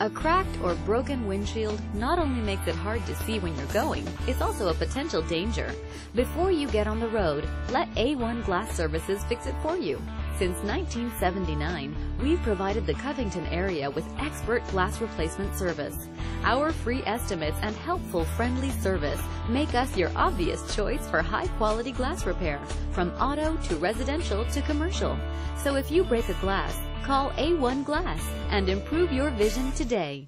A cracked or broken windshield not only makes it hard to see when you're going, it's also a potential danger. Before you get on the road, let A1 Glass Services fix it for you. Since 1979, we've provided the Covington area with expert glass replacement service. Our free estimates and helpful, friendly service make us your obvious choice for high-quality glass repair, from auto to residential to commercial. So if you break a glass, Call A1 Glass and improve your vision today.